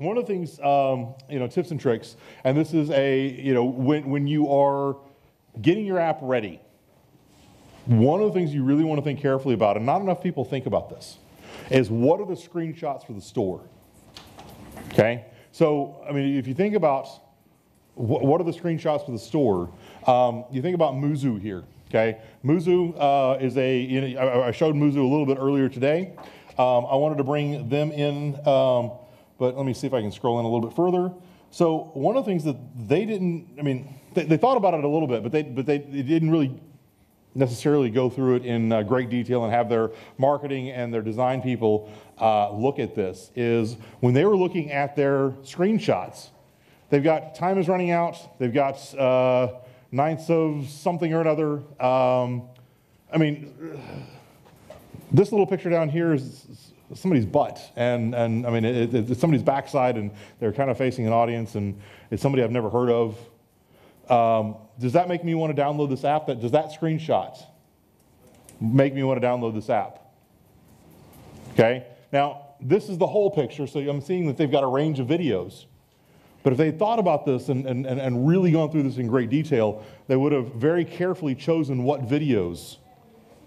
one of the things, um, you know, tips and tricks, and this is a, you know, when, when you are getting your app ready, one of the things you really want to think carefully about, and not enough people think about this, is what are the screenshots for the store? Okay? So, I mean, if you think about wh- what are the screenshots for the store, um, you think about Muzu here. Okay? Muzu uh, is a, you know, I, showed Muzu a little bit earlier today. Um, I wanted to bring them in. Um, but let me see if I can scroll in a little bit further. So one of the things that they didn't, I mean, they, they thought about it a little bit, but they, but they, they didn't really necessarily go through it in uh, great detail and have their marketing and their design people uh, look at this is when they were looking at their screenshots, they've got time is running out, they've got uh, ninths of something or another. Um, I mean, this little picture down here is somebody's butt. And, and I mean, it, it, it's somebody's backside, and they're kind of facing an audience, and it's somebody I've never heard of. Um, does that make me want to download this app? That, does that screenshot make me want to download this app? Okay? Now, this is the whole picture, so I'm seeing that they've got a range of videos. But if they thought about this and, and, and really gone through this in great detail, they would have very carefully chosen what videos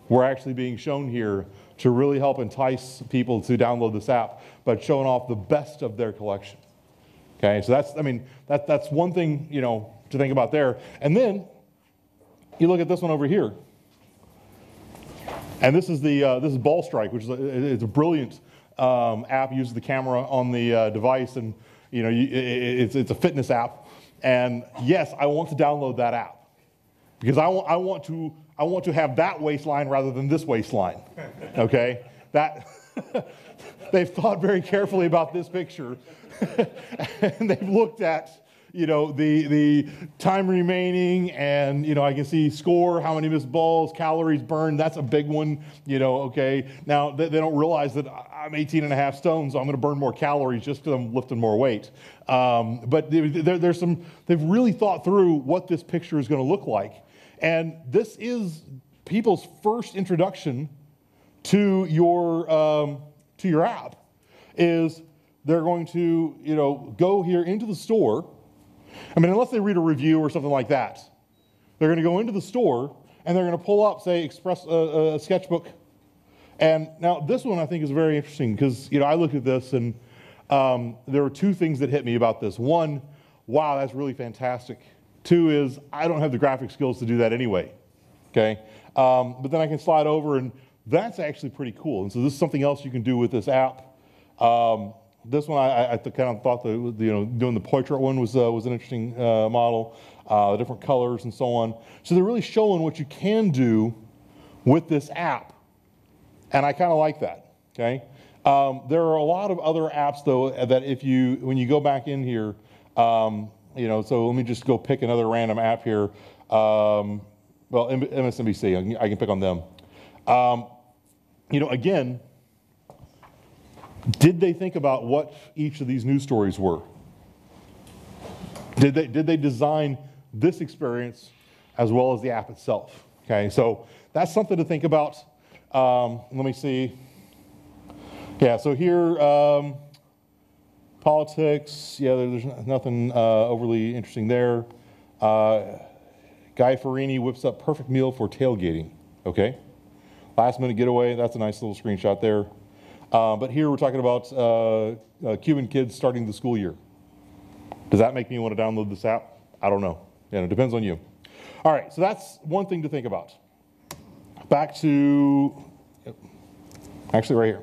were actually being shown here to really help entice people to download this app by showing off the best of their collection. Okay, so that's, I mean, that, that's one thing, you know, to think about there. And then you look at this one over here. And this is the, uh, this is Ball Strike, which is a, it's a brilliant um, app, uses the camera on the uh, device and, you know, you, it, it's, it's a fitness app. And yes, I want to download that app because I want, I want to I want to have that waistline rather than this waistline. Okay? That they've thought very carefully about this picture. and they've looked at, you know, the the time remaining and you know, I can see score, how many missed balls, calories burned. That's a big one, you know, okay. Now they, they don't realize that I'm 18 and a half stones, so I'm going to burn more calories just because I'm lifting more weight. Um, but there, there's some, they've really thought through what this picture is going to look like. And this is people's first introduction to your, um, to your app is they're going to, you know, go here into the store. I mean, unless they read a review or something like that, they're going to go into the store and they're going to pull up, say, Express uh, a sketchbook. And now this one I think is very interesting because, you know, I looked at this and um, there were two things that hit me about this. One, wow, that's really fantastic. Two is I don't have the graphic skills to do that anyway. Okay? Um, but then I can slide over, and that's actually pretty cool. And so this is something else you can do with this app. Um, this one, I, I, kind of thought the, you know, doing the portrait one was, uh, was an interesting uh, model, uh, different colors and so on. So they're really showing what you can do with this app. And I kind of like that, okay? Um, there are a lot of other apps, though, that if you, when you go back in here, um, you know, so let me just go pick another random app here. Um, well, MSNBC, I can pick on them. Um, you know, again, did they think about what each of these news stories were? Did they, did they design this experience as well as the app itself? Okay, so that's something to think about. Um, let me see. Yeah, so here, um, Politics, yeah, there's nothing uh, overly interesting there. Uh, Guy Fieri whips up perfect meal for tailgating. Okay. Last minute getaway, that's a nice little screenshot there. Uh, but here we're talking about uh, uh, Cuban kids starting the school year. Does that make me want to download this app? I don't know. Yeah, it depends on you. All right, so that's one thing to think about. Back to, actually, right here.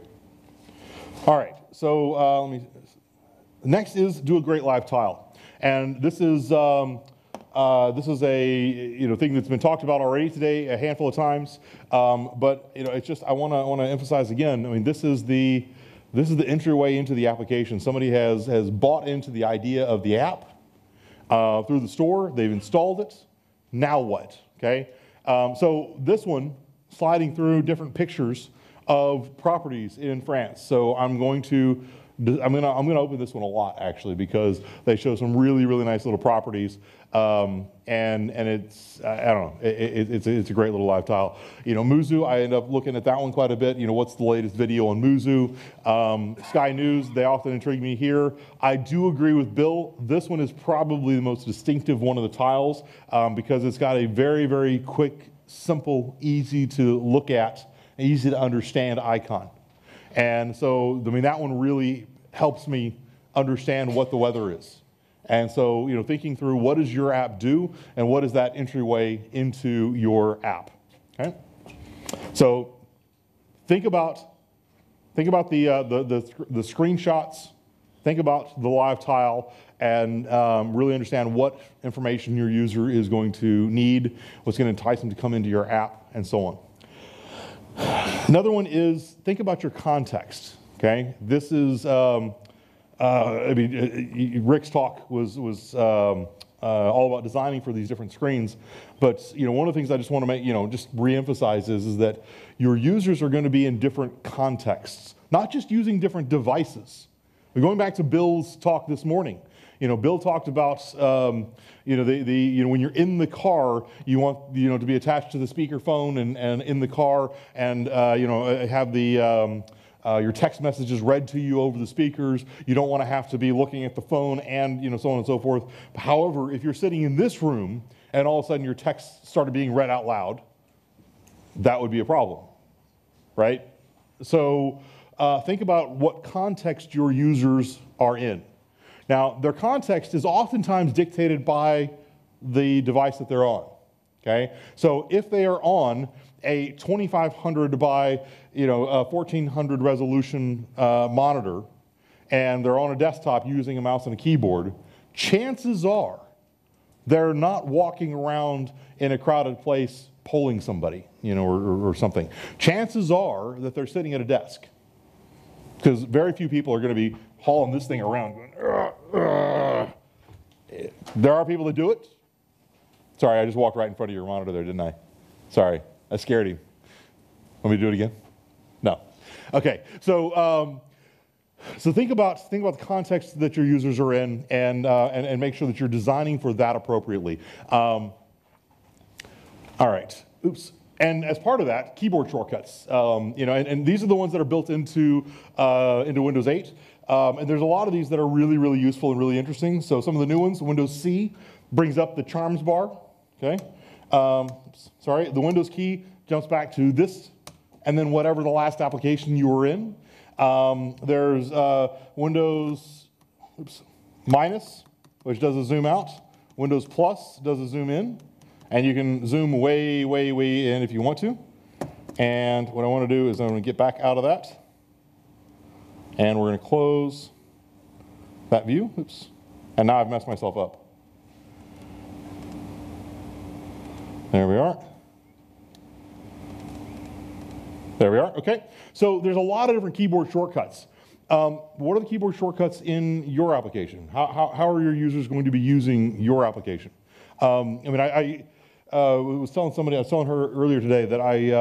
All right, so uh, let me Next is do a great live tile. And this is, um, uh, this is a you know, thing that's been talked about already today a handful of times. Um, but you know, it's just, I want to wanna emphasize again, I mean, this is the, this is the entryway into the application. Somebody has, has bought into the idea of the app uh, through the store. They've installed it. Now what? Okay. Um, so this one, sliding through different pictures of properties in France. So I'm going to I'm gonna, I'm gonna open this one a lot actually because they show some really, really nice little properties. Um, and and it's I don't know it, it, it's, a, it's a great little live tile. You know Muzu I end up looking at that one quite a bit. You know what's the latest video on Muzu? Um, Sky News they often intrigue me here. I do agree with Bill. This one is probably the most distinctive one of the tiles um, because it's got a very very quick, simple, easy to look at, easy to understand icon. And so I mean that one really helps me understand what the weather is. And so, you know, thinking through what does your app do and what is that entryway into your app. Okay? So think about think about the, uh, the, the, the, screenshots, think about the live tile, and um, really understand what information your user is going to need, what's going to entice them to come into your app, and so on. Another one is think about your context. Okay, this is um, uh, I mean, uh, Rick's talk was, was um, uh, all about designing for these different screens. But, you know, one of the things I just want to make, you know, just reemphasize is, is that your users are going to be in different contexts, not just using different devices. We're going back to Bill's talk this morning. You know, Bill talked about, um, you know, the, the, you know, when you're in the car, you want, you know, to be attached to the speakerphone and, and in the car and, uh, you know, have the, um, uh, your text message is read to you over the speakers. You don't want to have to be looking at the phone and you know so on and so forth. However, if you're sitting in this room and all of a sudden your text started being read out loud, that would be a problem, right? So uh, think about what context your users are in. Now, their context is oftentimes dictated by the device that they're on. Okay, so if they are on a 2500 by you know, a 1400 resolution uh, monitor and they're on a desktop using a mouse and a keyboard, chances are they're not walking around in a crowded place polling somebody, you know, or, or, or something. Chances are that they're sitting at a desk because very few people are going to be hauling this thing around going. There are people that do it. Sorry, I just walked right in front of your monitor there, didn't I? Sorry, I scared him. Let me do it again. No. Okay, so, um, so think about, think about the context that your users are in and, uh, and, and make sure that you're designing for that appropriately. Um, all right, oops. And as part of that, keyboard shortcuts. Um, you know, and, and, these are the ones that are built into, uh, into Windows 8. Um, and there's a lot of these that are really, really useful and really interesting. So some of the new ones, Windows C brings up the charms bar, okay? Um, sorry, the Windows key jumps back to this and then whatever the last application you were in. Um, there's uh, Windows oops, minus, which does a zoom out. Windows plus does a zoom in. And you can zoom way, way, way in if you want to. And what I want to do is I'm going to get back out of that. And we're going to close that view. Oops. And now I've messed myself up. There we are. There we are, okay. So there's a lot of different keyboard shortcuts. Um, what are the keyboard shortcuts in your application? How, how, how, are your users going to be using your application? Um, I mean, I, I uh, was telling somebody, I was telling her earlier today that I uh,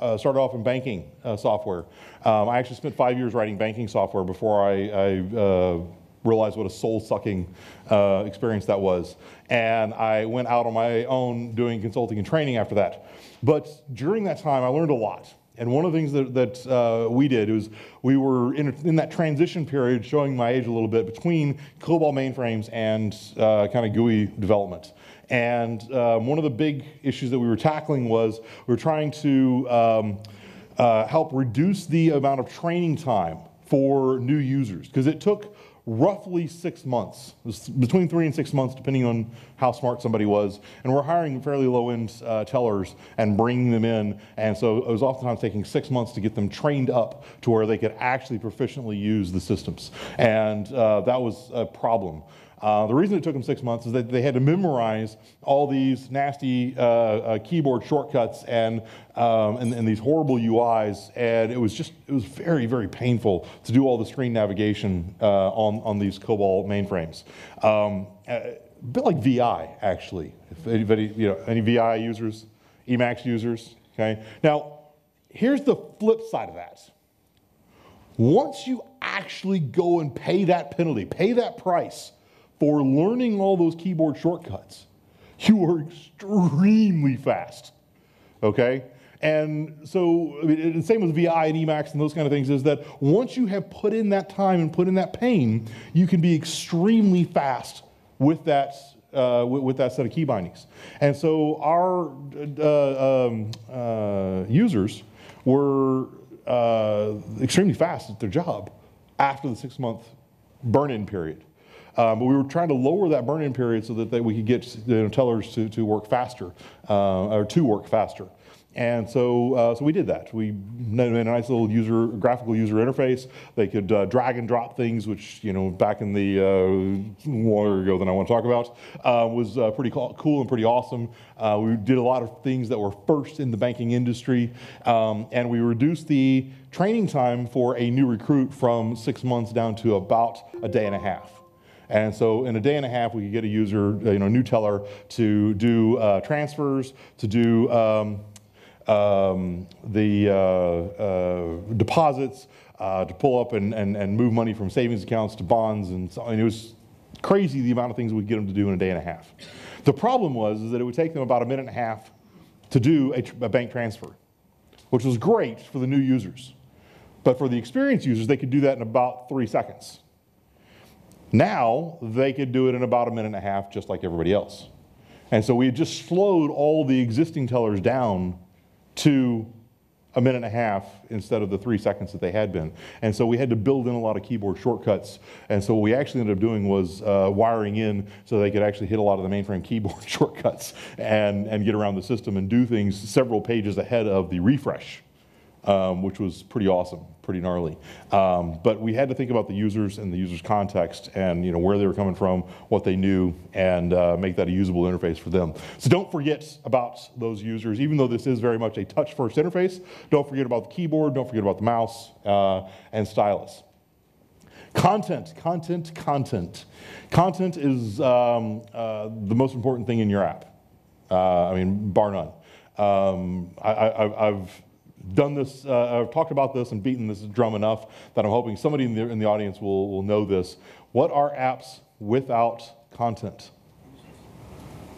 uh, started off in banking uh, software. Um, I actually spent five years writing banking software before I, I realized what a soul-sucking uh, experience that was. And I went out on my own doing consulting and training after that. But during that time, I learned a lot. And one of the things that, that uh, we did was we were in, in, that transition period, showing my age a little bit, between COBOL mainframes and uh, kind of GUI development. And um, one of the big issues that we were tackling was we were trying to um, uh, help reduce the amount of training time for new users because it took roughly six months, between three and six months, depending on how smart somebody was. And we're hiring fairly low-end uh, tellers and bringing them in. And so it was oftentimes taking six months to get them trained up to where they could actually proficiently use the systems. And uh, that was a problem. Uh, the reason it took them six months is that they had to memorize all these nasty uh, uh, keyboard shortcuts and, um, and, and, these horrible UIs, and it was just, it was very, very painful to do all the screen navigation uh, on, on these COBOL mainframes. Um, a bit like VI, actually. If anybody, you know, any VI users, Emacs users, okay? Now, here's the flip side of that. Once you actually go and pay that penalty, pay that price, for learning all those keyboard shortcuts, you are extremely fast. Okay? And so, I mean, the same with VI and Emacs and those kind of things is that once you have put in that time and put in that pain, you can be extremely fast with that, uh, with, with, that set of key bindings. And so our uh, um, uh, users were uh, extremely fast at their job after the six month burn in period. Um, but we were trying to lower that burn-in period so that they, we could get you know, tellers to, to work faster, uh, or to work faster. And so, uh, so we did that. We made a nice little user, graphical user interface. They could uh, drag and drop things, which, you know, back in the uh, longer ago than I want to talk about, uh, was uh, pretty cool and pretty awesome. Uh, we did a lot of things that were first in the banking industry. Um, and we reduced the training time for a new recruit from six months down to about a day and a half. And so in a day and a half, we could get a user, you know, new teller to do transfers, to do um, um, the uh, uh, deposits uh, to pull up and, and, and move money from savings accounts to bonds. And, so, and it was crazy the amount of things we could get them to do in a day and a half. The problem was is that it would take them about a minute and a half to do a, a bank transfer, which was great for the new users. But for the experienced users, they could do that in about three seconds. Now, they could do it in about a minute and a half, just like everybody else. And so we had just slowed all the existing tellers down to a minute and a half instead of the three seconds that they had been. And so we had to build in a lot of keyboard shortcuts. And so what we actually ended up doing was uh, wiring in so they could actually hit a lot of the mainframe keyboard shortcuts and, and get around the system and do things several pages ahead of the refresh um, which was pretty awesome, pretty gnarly. Um, but we had to think about the users and the user's context and you know where they were coming from, what they knew, and uh, make that a usable interface for them. So don't forget about those users, even though this is very much a touch-first interface. Don't forget about the keyboard. Don't forget about the mouse uh, and stylus. Content, content, content. Content is um, uh, the most important thing in your app. Uh, I mean, bar none. Um, I, have done this, uh, I've talked about this and beaten this drum enough that I'm hoping somebody in the, in the audience will, will know this. What are apps without content?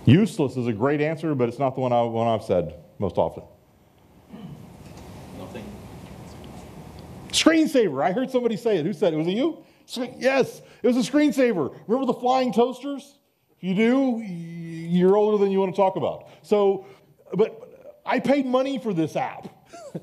Useless is a great answer, but it's not the one, I, one I've said most often. Nothing. Screensaver. I heard somebody say it. Who said it? Was it you? Yes, it was a screensaver. Remember the flying toasters? If you do, you're older than you want to talk about. So, but I paid money for this app.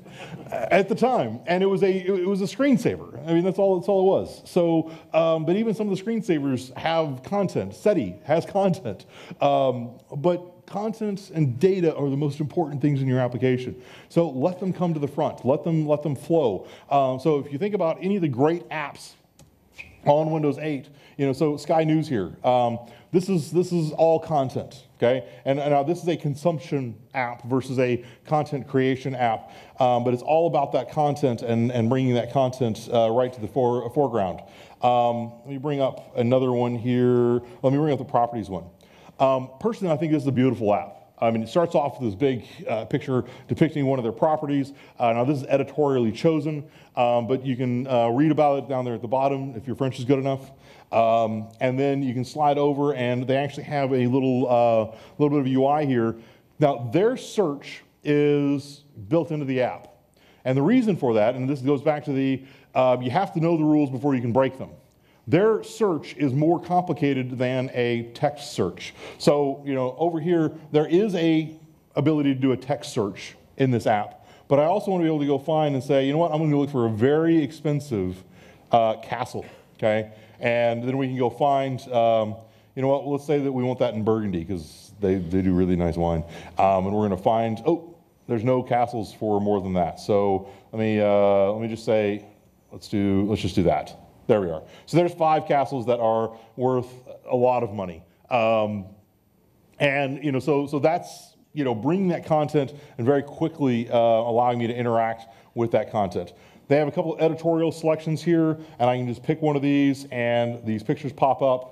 at the time, and it was a it was a screensaver. I mean, that's all that's all it was. So, um, but even some of the screensavers have content. SETI has content, um, but contents and data are the most important things in your application. So let them come to the front. Let them let them flow. Um, so if you think about any of the great apps on Windows 8, you know, so Sky News here. Um, this is this is all content okay? And, and now this is a consumption app versus a content creation app, um, but it's all about that content and, and bringing that content uh, right to the fore, foreground. Um, let me bring up another one here. Let me bring up the properties one. Um, personally, I think this is a beautiful app. I mean, it starts off with this big uh, picture depicting one of their properties. Uh, now, this is editorially chosen, um, but you can uh, read about it down there at the bottom if your French is good enough. Um, and then you can slide over, and they actually have a little, uh, little bit of UI here. Now, their search is built into the app. And the reason for that, and this goes back to the uh, you have to know the rules before you can break them. Their search is more complicated than a text search. So, you know, over here, there is a ability to do a text search in this app. But I also want to be able to go find and say, you know what, I'm going to look for a very expensive uh, castle, okay? And then we can go find, um, you know what, let's say that we want that in Burgundy because they, they do really nice wine. Um, and we're going to find, oh, there's no castles for more than that. So let me, uh, let me just say, let's do, let's just do that. There we are. So there's five castles that are worth a lot of money. Um, and, you know, so, so that's, you know, bringing that content and very quickly uh, allowing me to interact with that content. They have a couple of editorial selections here, and I can just pick one of these, and these pictures pop up.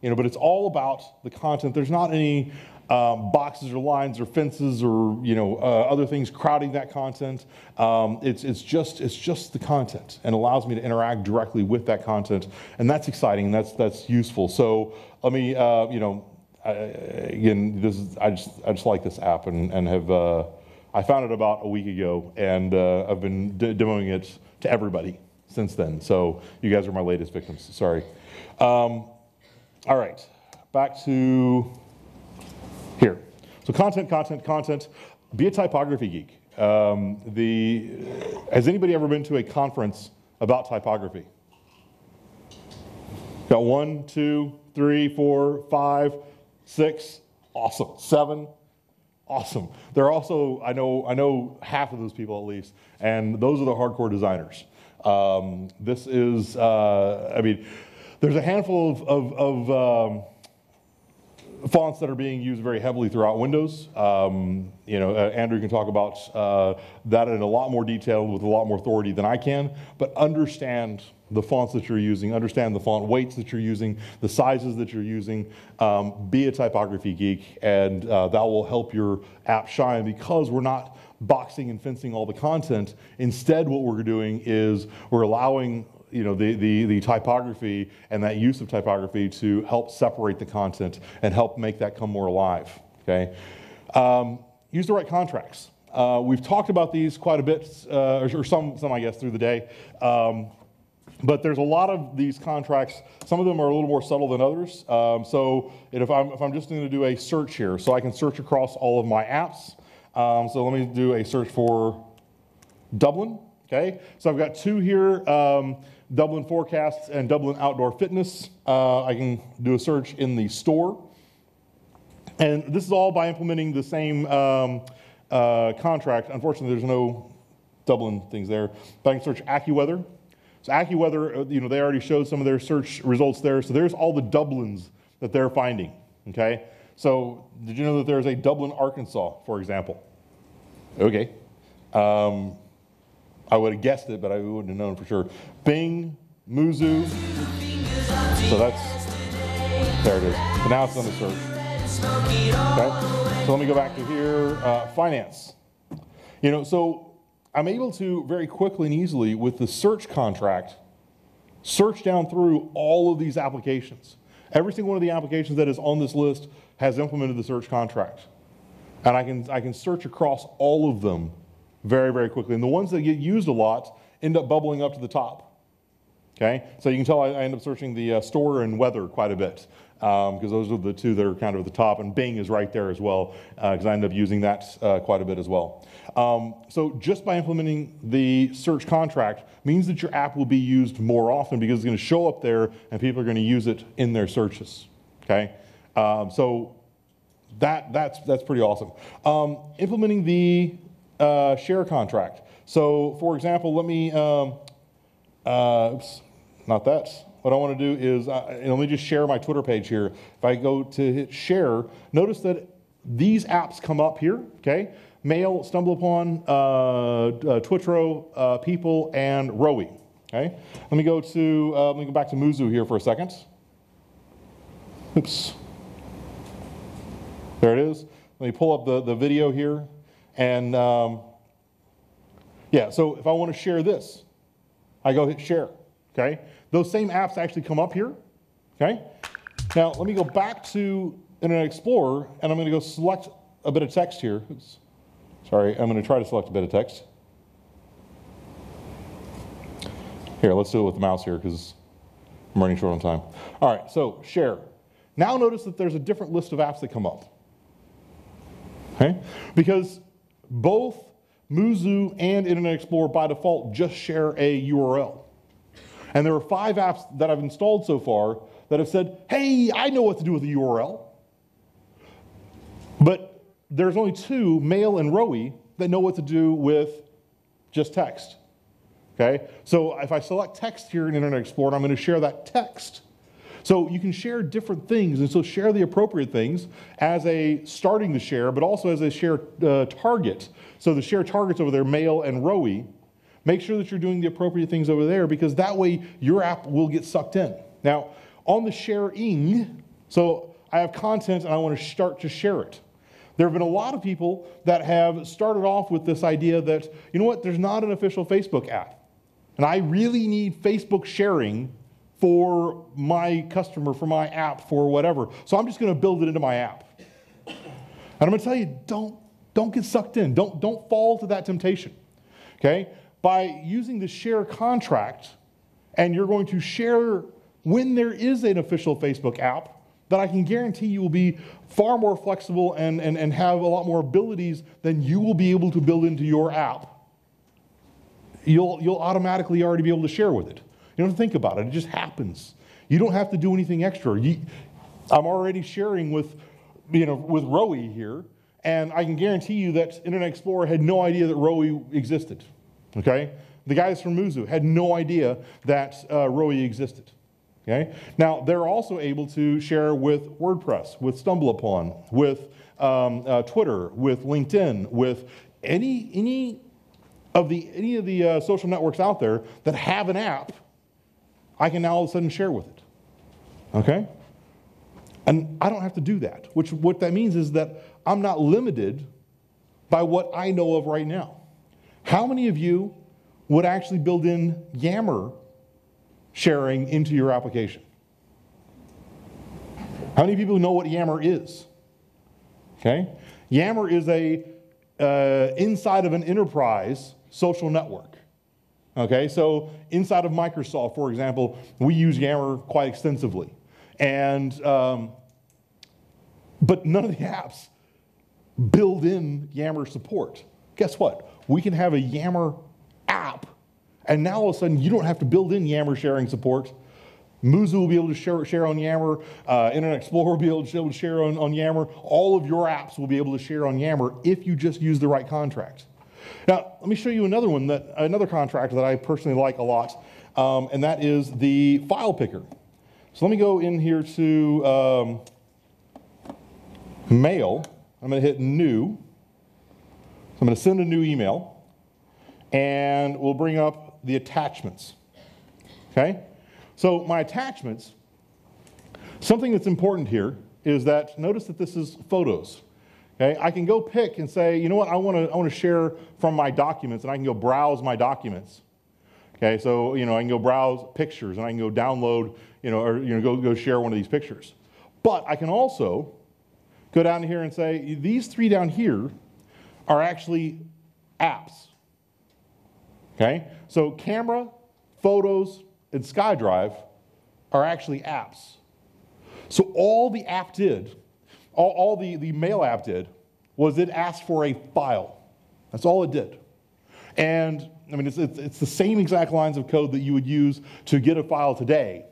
You know, but it's all about the content. There's not any um, boxes or lines or fences or you know uh, other things crowding that content. Um, it's, it's, just, it's just the content and allows me to interact directly with that content. And that's exciting and that's, that's useful. So let me, uh, you know, I, again, this is, I, just, I just like this app and, and have, uh, I found it about a week ago and uh, I've been demoing it to everybody since then. So you guys are my latest victims. Sorry. Um, all right, back to here. So content, content, content. Be a typography geek. Um, the, has anybody ever been to a conference about typography? Got one, two, three, four, five, six. Awesome. Seven. Awesome. There are also, I know, I know half of those people at least, and those are the hardcore designers. Um, this is, uh, I mean, there's a handful of, of, of um, fonts that are being used very heavily throughout Windows. Um, you know, uh, Andrew can talk about uh, that in a lot more detail with a lot more authority than I can, but understand the fonts that you're using, understand the font weights that you're using, the sizes that you're using, um, be a typography geek, and uh, that will help your app shine because we're not boxing and fencing all the content. Instead, what we're doing is we're allowing you know, the, the, the typography and that use of typography to help separate the content and help make that come more alive, okay? Um, use the right contracts. Uh, we've talked about these quite a bit, uh, or some, some, I guess, through the day. Um, but there's a lot of these contracts. Some of them are a little more subtle than others. Um, so if I'm, if I'm just going to do a search here, so I can search across all of my apps. Um, so let me do a search for Dublin. Okay, so I've got two here. Um, Dublin Forecasts and Dublin Outdoor Fitness. Uh, I can do a search in the store. And this is all by implementing the same um, uh, contract. Unfortunately, there's no Dublin things there. But I can search AccuWeather. So AccuWeather, uh, you know, they already showed some of their search results there. So there's all the Dublins that they're finding, okay? So did you know that there's a Dublin, Arkansas, for example? Okay. Um, I would have guessed it, but I wouldn't have known for sure. Bing, Muzu. So that's, there it is. So now it's on the search. Okay, so let me go back to here. Uh, finance. You know, so I'm able to very quickly and easily with the search contract search down through all of these applications. Every single one of the applications that is on this list has implemented the search contract. And I can, I can search across all of them very, very quickly. And the ones that get used a lot end up bubbling up to the top. Okay, so you can tell I, I end up searching the uh, store and weather quite a bit because um, those are the two that are kind of at the top, and Bing is right there as well because uh, I end up using that uh, quite a bit as well. Um, so just by implementing the search contract means that your app will be used more often because it's going to show up there and people are going to use it in their searches. Okay, um, so that that's that's pretty awesome. Um, implementing the uh, share contract. So for example, let me, um, uh, oops, not that. What I want to do is, uh, let me just share my Twitter page here. If I go to hit share, notice that these apps come up here, okay? Mail, StumbleUpon, uh, uh, Tweetro, uh, People, and Rowi, okay? Let me go to, let me go back to Muzu here for a second. Oops. There it is. Let me pull up the, the video here. And um, yeah, so if I want to share this, I go hit share, okay? Those same apps actually come up here, okay? Now, let me go back to Internet Explorer, and I'm going to go select a bit of text here. Oops. Sorry, I'm going to try to select a bit of text. Here, let's do it with the mouse here because I'm running short on time. All right, so share. Now notice that there's a different list of apps that come up. Okay? Because both Muzu and Internet Explorer by default just share a URL. And there are five apps that I've installed so far that have said, hey, I know what to do with the URL. But there's only two, Mail and Rowi, that know what to do with just text. Okay? So if I select text here in Internet Explorer, I'm going to share that text so you can share different things, and so share the appropriate things as a starting to share, but also as a share uh, target. So the share targets over there, Mail and Rowi, make sure that you're doing the appropriate things over there because that way your app will get sucked in. Now, on the sharing, so I have content and I want to start to share it. There have been a lot of people that have started off with this idea that, you know what, there's not an official Facebook app. And I really need Facebook sharing for my customer, for my app, for whatever. So I'm just going to build it into my app. And I'm going to tell you, don't, don't get sucked in. Don't, don't fall to that temptation. Okay? By using the share contract, and you're going to share when there is an official Facebook app, that I can guarantee you will be far more flexible and, and, and have a lot more abilities than you will be able to build into your app. You'll, you'll automatically already be able to share with it. You don't think about it, it just happens. You don't have to do anything extra. You, I'm already sharing with, you know, with Rowi here, and I can guarantee you that Internet Explorer had no idea that Rowi existed. Okay? The guys from Muzu had no idea that uh, Rowi existed. Okay? Now, they're also able to share with WordPress, with StumbleUpon, with um, uh, Twitter, with LinkedIn, with any, any of the, any of the uh, social networks out there that have an app, I can now all of a sudden share with it. Okay? And I don't have to do that, which what that means is that I'm not limited by what I know of right now. How many of you would actually build in Yammer sharing into your application? How many people know what Yammer is? Okay? Yammer is a uh, inside of an enterprise social network. Okay, so inside of Microsoft, for example, we use Yammer quite extensively. And, um, but none of the apps build in Yammer support. Guess what? We can have a Yammer app and now all of a sudden, you don't have to build in Yammer sharing support. Muzu will be able to share, share on Yammer. Uh, Internet Explorer will be able to, share on, on Yammer. All of your apps will be able to share on Yammer if you just use the right contract. Now, let me show you another one, that, another contract that I personally like a lot, um, and that is the file picker. So let me go in here to um, mail. I'm going to hit new. So I'm going to send a new email, and we'll bring up the attachments. Okay? So my attachments, something that's important here is that notice that this is photos. Okay? I can go pick and say, you know what, I want to I want to share from my documents, and I can go browse my documents. Okay, so you know I can go browse pictures and I can go download, you know, or you know go, go share one of these pictures. But I can also go down here and say these three down here are actually apps. Okay? So camera, photos, and SkyDrive are actually apps. So all the app did, all, all the, the mail app did, was it asked for a file. That's all it did. And I mean, it's, it's, it's, the same exact lines of code that you would use to get a file today,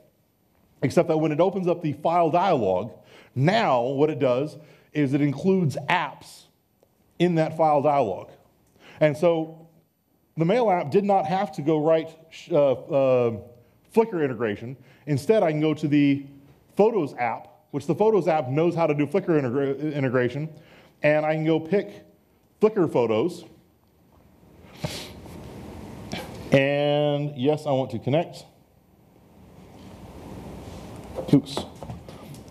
except that when it opens up the file dialog, now what it does is it includes apps in that file dialog. And so the Mail app did not have to go write uh, uh, Flickr integration. Instead, I can go to the Photos app, which the Photos app knows how to do Flickr integra integration, and I can go pick Flickr photos. And yes, I want to connect. Oops.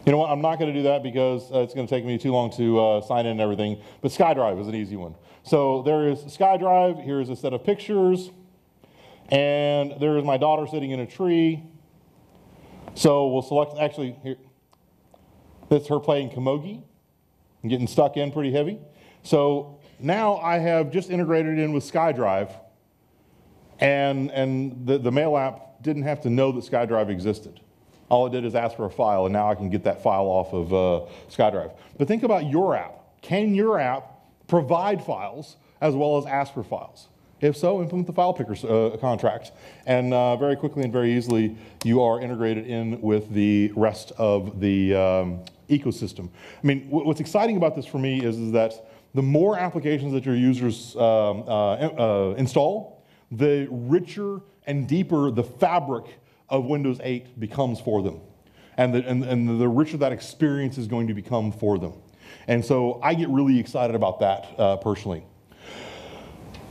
You know what? I'm not going to do that because uh, it's going to take me too long to uh, sign in and everything. But SkyDrive is an easy one. So there is SkyDrive. Here's a set of pictures. And there is my daughter sitting in a tree. So we'll select, actually, here, that's her playing Camogie and getting stuck in pretty heavy. So now I have just integrated in with SkyDrive, and, and the, the mail app didn't have to know that SkyDrive existed. All it did is ask for a file, and now I can get that file off of uh, SkyDrive. But think about your app. Can your app provide files as well as ask for files? If so, implement the file picker uh, contract. And uh, very quickly and very easily, you are integrated in with the rest of the um, ecosystem. I mean, what's exciting about this for me is, is that the more applications that your users um, uh, uh, install, the richer and deeper the fabric of Windows 8 becomes for them. And the, and, and the richer that experience is going to become for them. And so I get really excited about that uh, personally.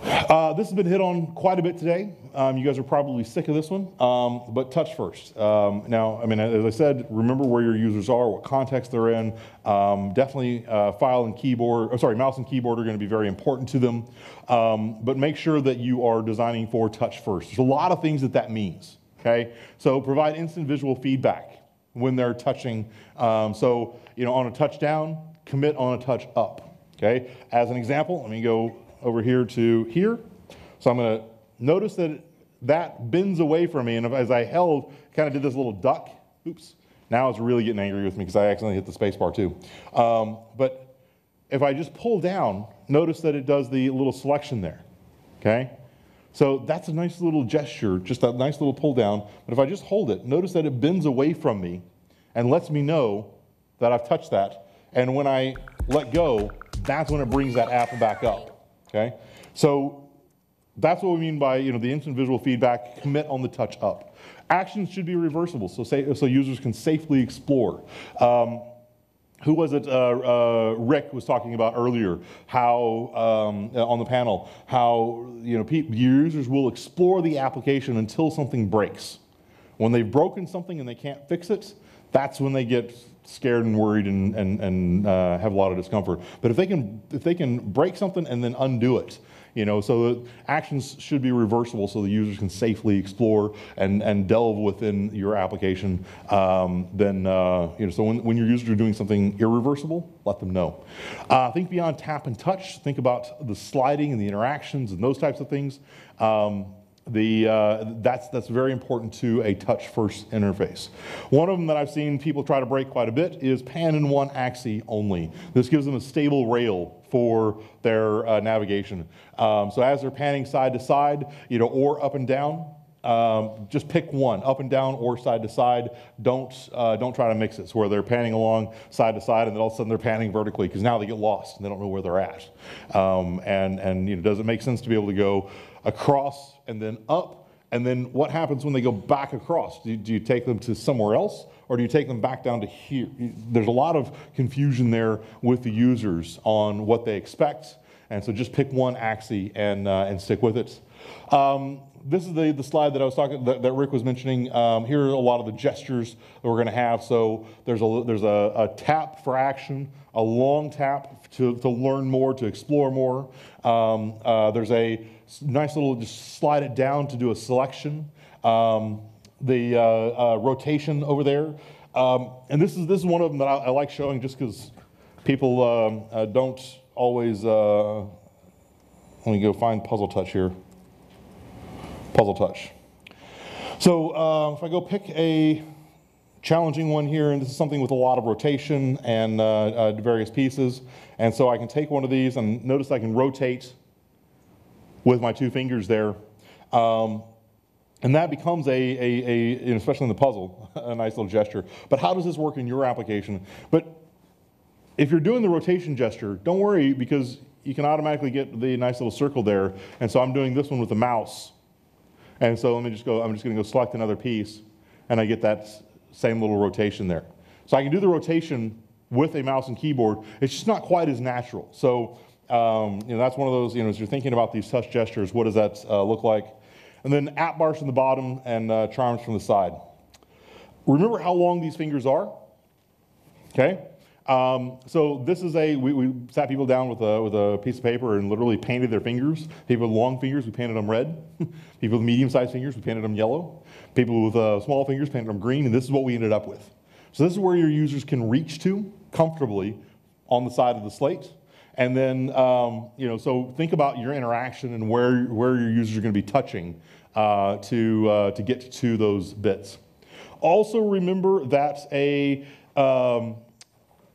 Uh, this has been hit on quite a bit today. Um, you guys are probably sick of this one, um, but touch first. Um, now, I mean, as I said, remember where your users are, what context they're in. Um, definitely uh, file and keyboard, sorry, mouse and keyboard are going to be very important to them. Um, but make sure that you are designing for touch first. There's a lot of things that that means, okay? So provide instant visual feedback when they're touching. Um, so, you know, on a touch down, commit on a touch up, okay? As an example, let me go over here to here. So I'm going to notice that that bends away from me, and as I held, kind of did this little duck. Oops. Now it's really getting angry with me because I accidentally hit the space bar too. Um, but if I just pull down, notice that it does the little selection there. Okay? So that's a nice little gesture, just that nice little pull down. But if I just hold it, notice that it bends away from me and lets me know that I've touched that. And when I let go, that's when it brings that app back up. Okay? So that's what we mean by you know, the instant visual feedback, commit on the touch up. Actions should be reversible, so, say, so users can safely explore. Um, who was it? Uh, uh, Rick was talking about earlier. How um, on the panel, how you know users will explore the application until something breaks. When they've broken something and they can't fix it, that's when they get scared and worried and, and, and uh, have a lot of discomfort. But if they can if they can break something and then undo it, you know, so actions should be reversible so the users can safely explore and, and delve within your application. Um, then, uh, you know, so when, when your users are doing something irreversible, let them know. Uh, think beyond tap and touch. Think about the sliding and the interactions and those types of things. Um, the, uh, that's, that's very important to a touch first interface. One of them that I've seen people try to break quite a bit is pan in one axis only. This gives them a stable rail for their uh, navigation. Um, so as they're panning side to side, you know, or up and down, um, just pick one, up and down or side to side. Don't, uh, don't try to mix it. So where they're panning along side to side and then all of a sudden they're panning vertically because now they get lost and they don't know where they're at. Um, and and you know, does it make sense to be able to go across and then up? And then what happens when they go back across? Do you, do you take them to somewhere else or do you take them back down to here? There's a lot of confusion there with the users on what they expect. And so just pick one axis and, uh, and stick with it. Um, this is the, the slide that I was talking that, that Rick was mentioning. Um, here are a lot of the gestures that we're going to have. So there's a there's a, a, tap for action, a long tap to, to learn more, to explore more. Um, uh, there's a nice little just slide it down to do a selection. Um, the uh, uh, rotation over there, um, and this is this is one of them that I, I like showing just because people um, uh, don't always. Uh, let me go find puzzle touch here puzzle touch. So uh, if I go pick a challenging one here, and this is something with a lot of rotation and uh, various pieces, and so I can take one of these and notice I can rotate with my two fingers there. Um, and that becomes a, a, a, especially in the puzzle, a nice little gesture. But how does this work in your application? But if you're doing the rotation gesture, don't worry because you can automatically get the nice little circle there. And so I'm doing this one with the mouse. And so let me just go, I'm just gonna go select another piece and I get that same little rotation there. So I can do the rotation with a mouse and keyboard. It's just not quite as natural. So um, you know, that's one of those, you know, as you're thinking about these touch gestures, what does that uh, look like? And then app bars from the bottom and uh, charms from the side. Remember how long these fingers are? Okay? Um, so this is a, we, we, sat people down with a, with a piece of paper and literally painted their fingers. People with long fingers, we painted them red. people with medium-sized fingers, we painted them yellow. People with uh, small fingers painted them green, and this is what we ended up with. So this is where your users can reach to comfortably on the side of the slate. And then, um, you know, so think about your interaction and where, where your users are going to be touching uh, to, uh, to get to those bits. Also remember that a, um,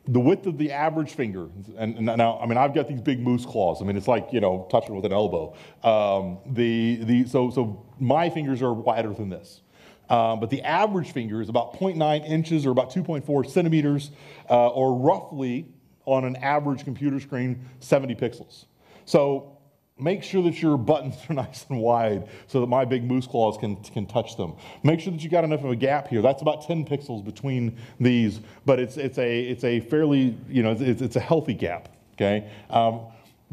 the width of the average finger, and, and, now, I mean, I've got these big moose claws. I mean, it's like, you know, touching with an elbow. Um, the, the, so, so my fingers are wider than this. Um, but the average finger is about 0.9 inches or about 2.4 centimeters, uh, or roughly on an average computer screen, 70 pixels. So Make sure that your buttons are nice and wide so that my big moose claws can, can touch them. Make sure that you got enough of a gap here. That's about 10 pixels between these, but it's, it's, a, it's a fairly, you know, it's, it's a healthy gap, okay? Um,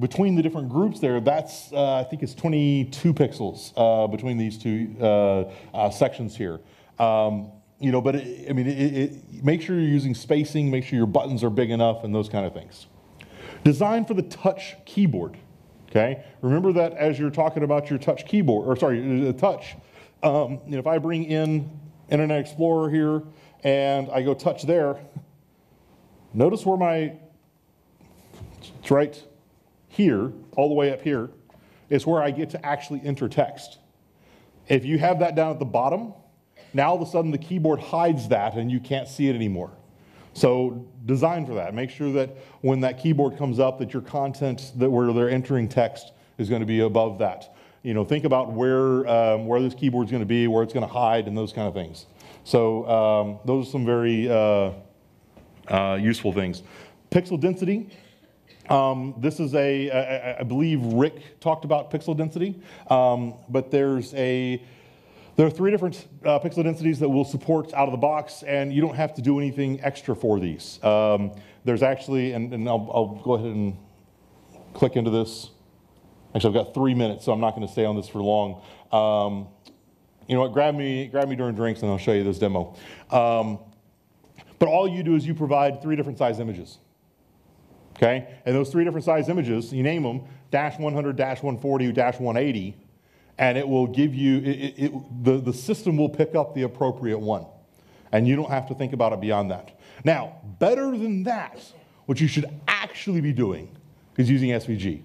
between the different groups there, that's, uh, I think it's 22 pixels uh, between these two uh, uh, sections here. Um, you know, but it, I mean, it, it, make sure you're using spacing, make sure your buttons are big enough and those kind of things. Design for the touch keyboard, okay? Remember that as you're talking about your touch keyboard, or sorry, the touch, um, you know, if I bring in Internet Explorer here and I go touch there, notice where my, it's right here, all the way up here, is where I get to actually enter text. If you have that down at the bottom, now all of a sudden the keyboard hides that and you can't see it anymore. So design for that. Make sure that when that keyboard comes up that your content that where they're entering text is going to be above that. You know, think about where, um, where this keyboard is going to be, where it's going to hide, and those kind of things. So um, those are some very uh, uh, useful things. Pixel density. Um, this is a, I, I believe Rick talked about pixel density, um, but there's a, there are three different uh, pixel densities that we'll support out of the box, and you don't have to do anything extra for these. Um, there's actually, and, and I'll, I'll, go ahead and click into this. Actually, I've got three minutes, so I'm not going to stay on this for long. Um, you know what? Grab me, grab me during drinks, and I'll show you this demo. Um, but all you do is you provide three different size images. Okay? And those three different size images, you name them, dash 100, dash 140, dash 180, and it will give you, it, it, the, the system will pick up the appropriate one. And you don't have to think about it beyond that. Now, better than that, what you should actually be doing is using SVG,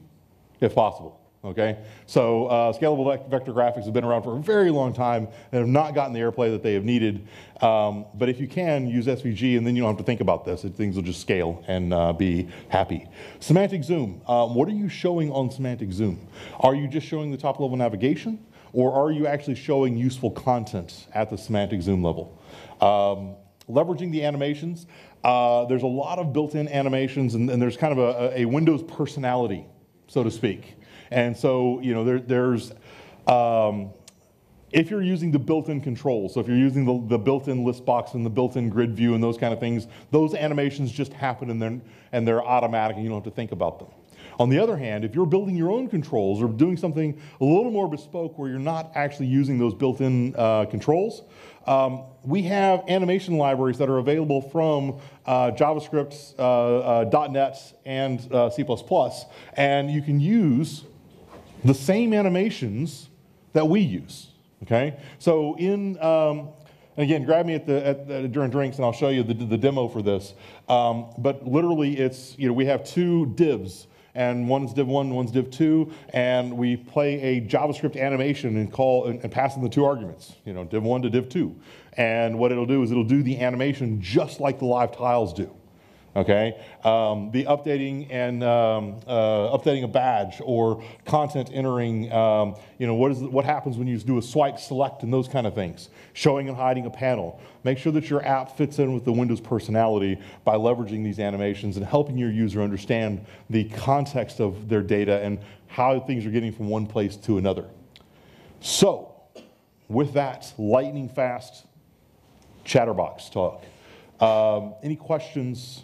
if possible okay? So uh, scalable vector graphics have been around for a very long time and have not gotten the airplay that they have needed. Um, but if you can, use SVG and then you don't have to think about this. Things will just scale and uh, be happy. Semantic zoom. Um, what are you showing on semantic zoom? Are you just showing the top level navigation? Or are you actually showing useful content at the semantic zoom level? Um, leveraging the animations. Uh, there's a lot of built-in animations and, and, there's kind of a, a Windows personality, so to speak. And so, you know, there, there's, um, if you're using the built-in controls, so if you're using the, the built-in list box and the built-in grid view and those kind of things, those animations just happen and they're, and they're automatic and you don't have to think about them. On the other hand, if you're building your own controls or doing something a little more bespoke where you're not actually using those built-in uh, controls, um, we have animation libraries that are available from uh, JavaScript, uh, uh .NET, and uh, C++, and you can use the same animations that we use, okay? So in, um, again, grab me at the, at, during drinks and I'll show you the, the demo for this. Um, but literally it's, you know, we have two divs and one's div one, one's div two, and we play a JavaScript animation and call and, and pass in the two arguments, you know, div one to div two. And what it'll do is it'll do the animation just like the live tiles do okay? Um, the updating and um, uh, updating a badge or content entering, um, you know, what, is, what happens when you do a swipe select and those kind of things. Showing and hiding a panel. Make sure that your app fits in with the Windows personality by leveraging these animations and helping your user understand the context of their data and how things are getting from one place to another. So, with that lightning fast chatterbox talk, um, any questions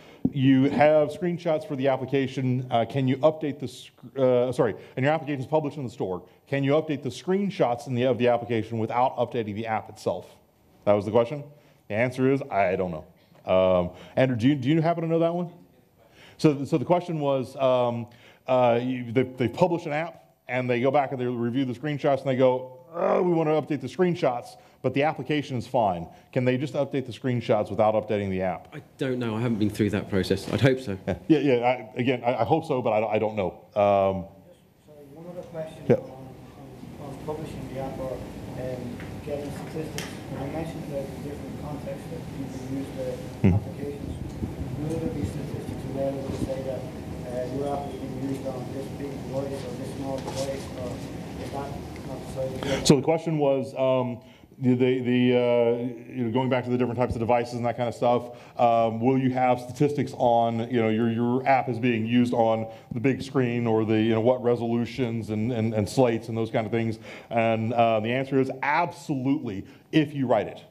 you have screenshots for the application. Uh, can you update the, uh, sorry, and your application is published in the store. Can you update the screenshots in the, of the application without updating the app itself? That was the question? The answer is, I don't know. Um, Andrew, do you, do you happen to know that one? So, so the question was, um, uh, you, they, they publish an app and they go back and they review the screenshots and they go, oh, we want to update the screenshots but the application is fine. Can they just update the screenshots without updating the app? I don't know. I haven't been through that process. I'd hope so. Yeah, yeah. I, again, I, I, hope so, but I, I don't know. Um, sorry, one other question yeah. on, on, on, publishing the app or um, getting statistics. When I mentioned the different contexts that people use the hmm. applications, will there be statistics available to say that uh, your app is being used on this big device or this small device, or is that not So the question was. Um, the, the uh, you know, going back to the different types of devices and that kind of stuff, um, will you have statistics on, you know, your, your app is being used on the big screen or the, you know, what resolutions and, and, and slates and those kind of things? And uh, the answer is absolutely, if you write it.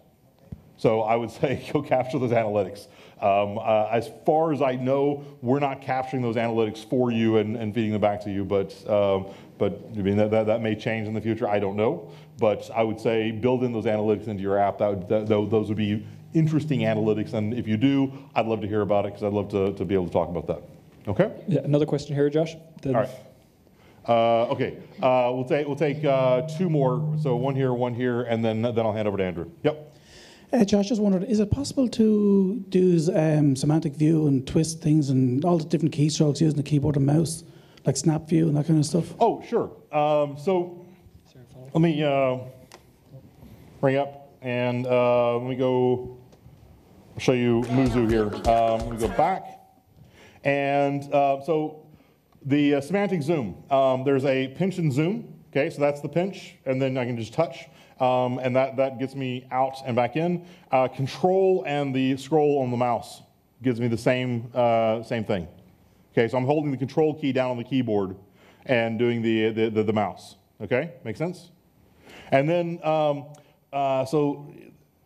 So I would say go capture those analytics. Um, uh, as far as I know, we're not capturing those analytics for you and, and feeding them back to you, but, um, but I mean, that, that, that may change in the future. I don't know. But I would say build in those analytics into your app. That would, that, those would be interesting analytics. And if you do, I'd love to hear about it because I'd love to, to be able to talk about that. Okay? Yeah, another question here, Josh. Then- All right. Uh, okay, uh, we'll take, we'll take uh, two more. So one here, one here, and then, then I'll hand over to Andrew. Yep. Uh, Josh, just wondered, is it possible to do um, semantic view and twist things and all the different keystrokes using the keyboard and mouse, like snap view and that kind of stuff? Oh, sure. Um, so let me uh, bring up and uh, let me go show you Muzu here. Um, let me go back. And uh, so the uh, semantic zoom, um, there's a pinch and zoom. Okay, so that's the pinch, and then I can just touch, um, and that, that gets me out and back in. Uh, control and the scroll on the mouse gives me the same, uh, same thing. Okay, so I'm holding the control key down on the keyboard and doing the, the, the, the mouse. Okay, make sense? And then, um, uh, so,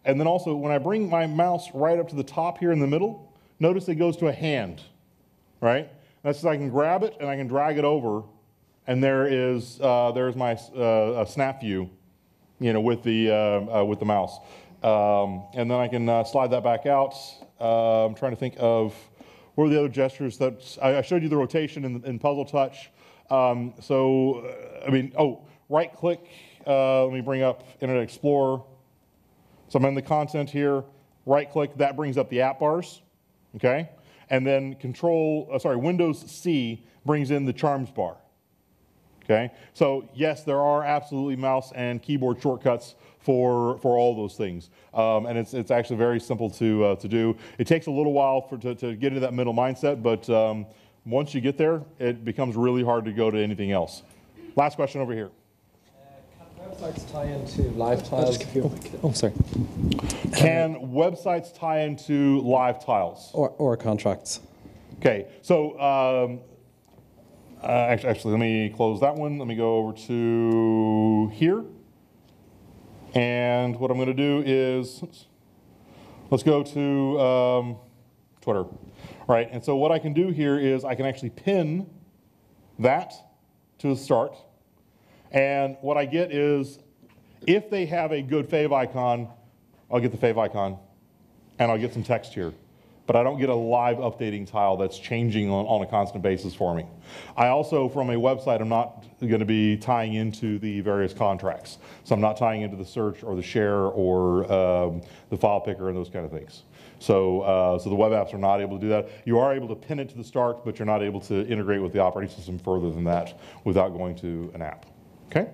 and then also when I bring my mouse right up to the top here in the middle, notice it goes to a hand, right? That's so I can grab it and I can drag it over, and there is, uh, there's my uh, snap view, you know, with the, uh, uh, with the mouse. Um, and then I can uh, slide that back out. I'm trying to think of, what were the other gestures that, I, I showed you the rotation in, in Puzzle Touch. Um, so, uh, I mean, oh, right click, uh, let me bring up Internet Explorer. So I'm in the content here, right click, that brings up the app bars, okay? And then control, uh, sorry, Windows C brings in the charms bar. Okay, so yes, there are absolutely mouse and keyboard shortcuts for, for all those things. Um, and it's, it's actually very simple to, uh, to do. It takes a little while for, to, to get into that middle mindset, but um, once you get there, it becomes really hard to go to anything else. Last question over here. Can websites tie into live tiles? Oh, sorry. Can websites tie into live tiles? Or, or contracts. Okay, so um, uh, actually, actually, let me close that one. Let me go over to here. And what I'm going to do is, let's go to um, Twitter. All right, and so what I can do here is I can actually pin that to the start. And what I get is, if they have a good favicon, I'll get the favicon and I'll get some text here. But I don't get a live updating tile that's changing on, on a constant basis for me. I also, from a website, I'm not going to be tying into the various contracts. So I'm not tying into the search or the share or um, the file picker and those kind of things. So, uh, so the web apps are not able to do that. You are able to pin it to the start, but you're not able to integrate with the operating system further than that without going to an app. Okay?